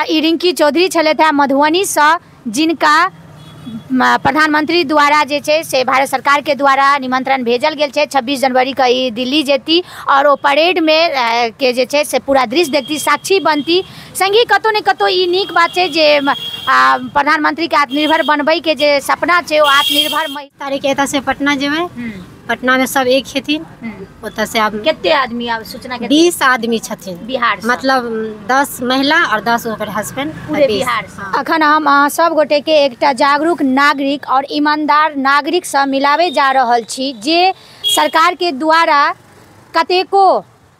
आ, ई रिंकी चौधरी छलथि हैं मधुबनीसँ जिनका प्रधानमंत्री द्वारा जे छै से भारत सरकार के द्वारा निमंत्रण भेजल गेल छै 26 जनवरी के ई दिल्ली जेती और ओ परेड में के जे छै से पूरा दृश्य देखती साक्षी बनती। संगी कतौ ने कतौ ई नीक बात छै जे म, प्रधानमंत्री के आत्मनिर्भर बनबै के जे सपना छै ओ आत्मनिर्भर तारीख से पटना जेबै। पटना में सब एक हेथिन ओतऽ से आब कते आदमी आब सूचना के बीस आदमी छथिन। बिहार मतलब दस महिला और दस ओकर हस्बैंड पूरे बिहार अखन हम अहाँ सब गोटे के एक जागरूक नागरिक और ईमानदार नागरिक से मिलावे जा रहा छी जे सरकार के द्वारा कतेको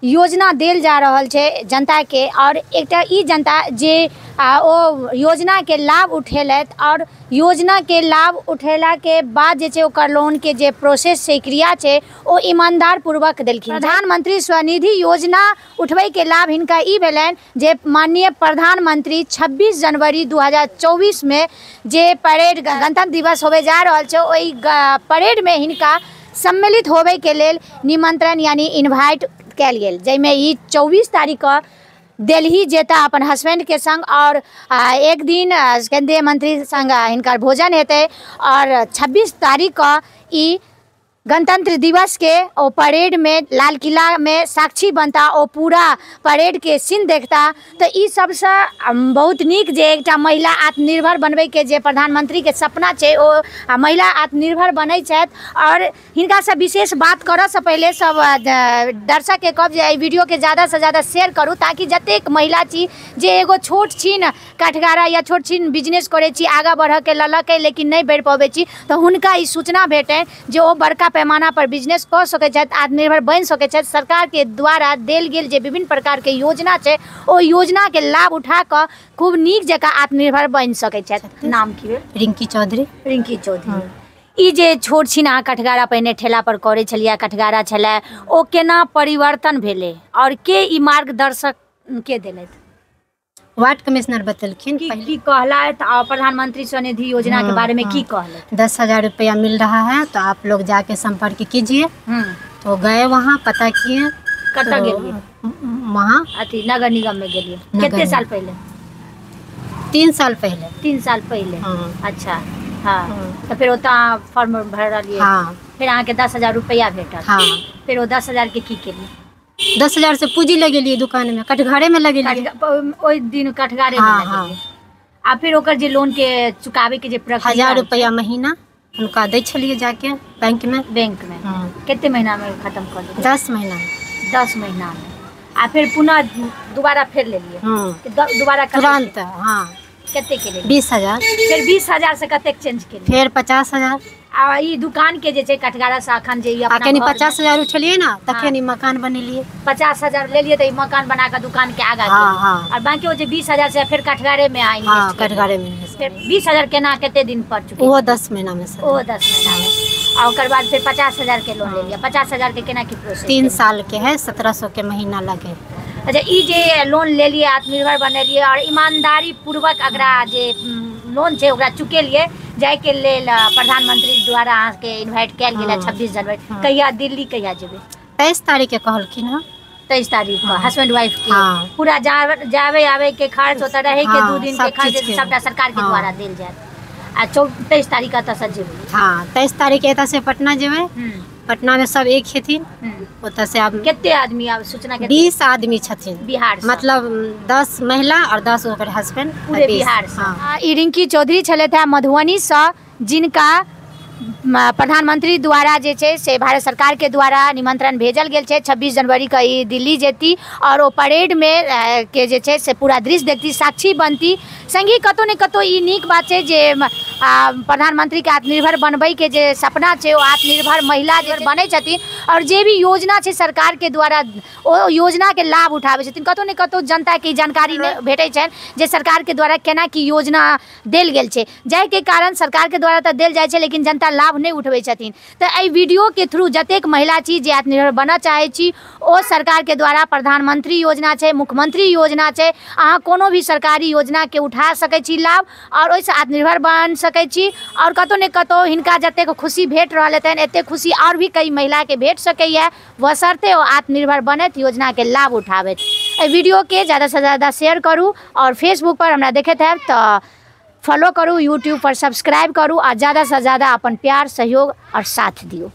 योजना देल जा रहा है जनता के और एक जनता जे आ, ओ योजना के लाभ उठेलथि और योजना के लाभ उठेला के बाद जे ओकर लोन के जे प्रोसेस से क्रिया छै वो ईमानदार पूर्वक देलखिन प्रधानमंत्री स्वनिधि योजना उठबै के लाभ हिनका ई भेलनि जे माननीय प्रधानमंत्री 26 जनवरी 2024 में जे परेड गणतंत्र दिवस होबे जा रहा है वही परेड में हिनका सम्मिलित होबे के लेल निमंत्रण यानी इनवाइट कयल गेल, जाहिमे ई चौबीस तारीख का दिल्ली जेता अपन हस्बैंड के संग और एक दिन केंद्रीय मंत्री संग इनका भोजन हेतै और 26 तारीख का गणतंत्र दिवस के ओ परेड में लाल किला में साक्षी बनता, ओ पूरा परेड के सीन देखता। तो सबसे बहुत नीक जे एकटा महिला आत्मनिर्भर बनबै के जे प्रधानमंत्री के सपना छै, ओ महिला आत्मनिर्भर बनै छथि। और हिनका से विशेष बात करऽ से पहिले सब दर्शक के कहब जे के ज़्यादा से ज़्यादा शेयर करू, ताकि जतेक महिला छी, जे एगो छोट छीन काठगारा या छोट छीन बिज़नेस करै छी, आगाँ बढ़ऽ के ललक लेकिन नहि बढ़ि पबै छी, तऽ हुनका ई सूचना भेटनि जे बड़का पैमाना पर बिज़नेस कऽ सकैत छथि आत्मनिर्भर बनि सकैत छथि। सरकार के द्वारा देल गेल जे विभिन्न प्रकार के योजना छै ओ योजना के लाभ उठा कऽ खूब नीक जकाँ आत्मनिर्भर बनि सकैत छथि। नाम की भेल? रिंकी चौधरी। रिंकी चौधरी। ई जे छोट छिन अहाँ कठगारा पहिने ठेला पर करै छलियै कठगारा छलै ओ केना परिवर्तन भेलै और के ई मार्गदर्शक के देलथि? वार्ड कमिश्नर बतेलखिन की की कहलथि और प्रधानमंत्री स्वनिधि योजना के हाँ, बारे में की हाँ। दस हज़ार रुपया मिल रहा है तो आप लोग जाके संपर्क कीजिए। हम्म। तो गए वहाँ पता किए। कतऽ तो वहाँ। अथी नगर निगम में गेलियै नगर कते निगम। साल पहले? तीन साल पहले। तीन साल पहले? हाँ। अच्छा हाँ। हाँ। तो फिर ओतऽ फॉर्म भरलियै हाँ। फिर अहाँके दस हज़ार रुपया भेटल हाँ। फिर ओ दस हज़ार के की केलियै दस हज़ार से पूंजी लगेलिए दुकान में कटघरे में लगेलिए ओहि दिन कठगारे में हाँ, आ फिर ओकर जे लोन के चुकावे के जे प्रक्रिया हज़ार रुपया महीना हुनका दै छलिए जाके बैंक में बैंक में हाँ। कते महीना में खत्म कर देलियै दस महीना। दस महीना में आ फिर पुनः दोबारा फिर हाँ। कि द- दोबारा तुरंत हाँ। कते के लेलियै बीस हज़ार। फिर बीस हज़ार से कतेक चेंज केलियै फिर पचास हज़ार। आ ई दुकान के जे छै कठगारा से अखन जे अपना कनी पचास हज़ार उठलिए ना हाँ। तखन ई मकान बनेलिए पचास हज़ार तऽ ई मकान बना कऽ दुकान के आगा हाँ। हाँ। और बाकी वो जे बीस हज़ार से फिर कठगारे में आई हाँ कटघरे में फिर बीस हज़ार केना कते दिन पर चुके? वो दस महीना में सर। ओ दस महीना में ओकर बाद फिर पचास हज़ार के लोन ले लिया पचास हज़ार के केना की प्रोसेस तीन साल के है सत्रह सौ के महीना लगे अच्छा ई जे लोन ले लिए आत्मनिर्भर बनेलिए और ईमानदारी पूर्वक अकरा जे लोन छै ओकरा चुकेलिए जाय के लेल प्रधानमंत्री द्वारा अहाँके इनवाइट कयल गेल हाँ। छब्बीस जनवरी हाँ। कहिया दिल्ली कहिया जेबै तेईस तारीख के कहलखिन हँ तेईस तारीख को हाँ। हस्बैंड वाइफ के हाँ। पूरा जावे आवे के खर्च होता रहे के हाँ, दू दिन के खर्च सबटा सरकार के हाँ। द्वारा देल जायत आ तेईस तारीख एतऽ से जेबै हाँ तेईस तारीख के एतऽ से पटना जेबै हम्म, पटना में सब एक हेथिन हम्म। ओतऽ से आब कते आदमी आब सूचना के बीस आदमी छथिन। बिहार मतलब दस महिला और दस ओकर हस्बैंड पूरे बिहार से हाँ। ई रिंकी चौधरी छलथि हैं मधुबनीसँ जिनका प्रधानमंत्री द्वारा जे छै से भारत सरकार के द्वारा निमंत्रण भेजल गेल छै 26 जनवरी के ई दिल्ली जेती और ओ परेड में के जे छै से पूरा दृश्य देखती साक्षी बनती संगी कतौ ने कतौ ई नीक बात छै जे प्रधानमंत्री के आत्मनिर्भर बनबै के जे सपना छै ओ आत्मनिर्भर महिला जे बनै छथिन और जे भी योजना छै सरकार के द्वारा ओ योजना के लाभ उठाबै छथिन। कतौ ने कतौ जनता के जानकारी भेटै छनि जे सरकार के द्वारा केना की योजना देल गेल छै। जाहिके कारण सरकार के द्वारा तऽ देल जाइ छै लेकिन जनता लाभ नहि उठबै छथिन। तऽ एहि वीडियो के थ्रू जतेक महिला छी जे आत्मनिर्भर बनऽ चाहै छी ओ सरकार के द्वारा प्रधानमंत्री योजना छै मुख्यमंत्री योजना छै अहाँ कोनो भी सरकारी योजना के उठा सकै छी लाभ और ओहिसँ आत्मनिर्भर बन सकै छी। और कतौ ने कतौ हिनका जतेक खुशी भेट रहल हेतनि खुशी और भी कई महिला के भेट सकैया बशर्ते ओ आत्मनिर्भर योजना के लाभ ए वीडियो के ज़्यादा से ज़्यादा शेयर करू और फेसबुक पर हमरा देखैत हैब तऽ फॉलो करू यूट्यूब पर सब्सक्राइब करू ज़्यादा से ज़्यादा अपन प्यार, सहयोग और साथ दियौ।